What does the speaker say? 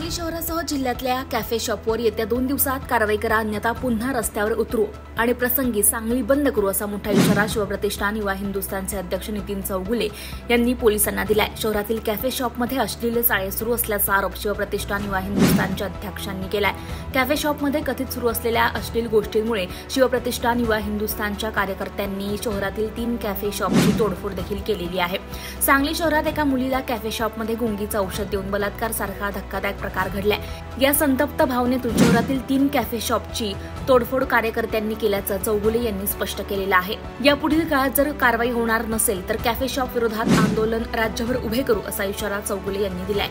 जिल्ह्यातल्या कॅफे शॉपवर येत्या दोन दिवसात कारवाई करा अन्यथा पुन्हा रस्त्यावर उतरू. आणि प्रसंगी सांगली बंद करू असा मोठा इशारा शिवप्रतिष्ठान युवा हिंदुस्थानचे अध्यक्ष नितीन चौगुले यांनी पोलिसांना दिलाय. शहरातील कॅफे शॉपमध्ये अश्लील चाळे सुरू असल्याचा आरोप शिवप्रतिष्ठान युवा हिंदुस्थानच्या अध्यक्षांनी केलाय. कॅफे शॉपमध्ये कथित सुरू असलेल्या अश्लील गोष्टींमुळे शिवप्रतिष्ठान युवा हिंदुस्थानच्या कार्यकर्त्यांनी शहरातील तीन कॅफे शॉपची तोडफोड देखील केलेली आहे. सांगली शहरात एका मुलीला कॅफे शॉपमध्ये गुंगीचं औषध देऊन बलात्कार सारखा धक्कादायक प्रकार घडलाय. या संतप्त भावनेतून शहरातील तीन कॅफे शॉपची तोडफोड कार्यकर्त्यांनी केल्याचं चौगुले यांनी स्पष्ट केलेलं आहे. यापुढील काळात जर कारवाई होणार नसेल तर कॅफे शॉप विरोधात आंदोलन राज्यभर उभे करू असा इशारा चौगुले यांनी दिलाय.